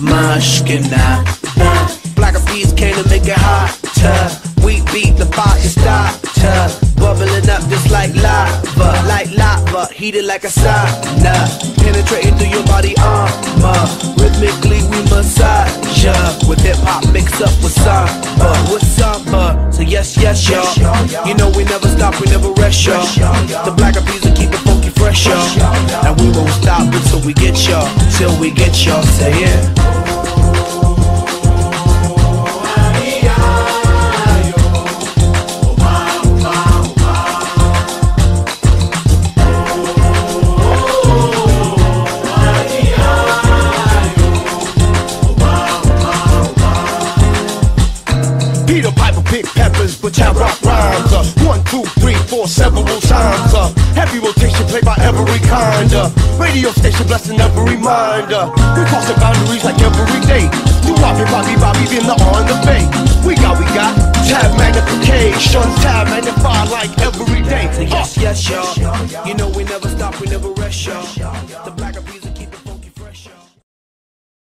Mashkina. Black Eyed Peas came to make it hotter. We beat the fire starter. Bubbling up just like lava, like lava, heated like a sauna. Penetrating through your body armor. Rhythmically we massage ya. With hip hop mixed up with samba, with samba. So yes, yes, y'all. You know we never stop, we never rest, y'all. The Black Eyed Peas will keep it funky fresh, y'all. And we won't stop until we get y'all, till we get y'all. Say it. Peter Piper pick peppers, but jam rock rhymes. Uh, one, two, for several times. Uh, heavy rotation played by every kind. Uh, radio station blessing every mind. Uh, we crossing boundaries like every day. New Bobby, Bobby, Bobby, being the on the bay. We got, we got tab magnification, tab magnified like every day. Uh, yes, yes, y'all. You know we never stop, we never rest, y'all. The black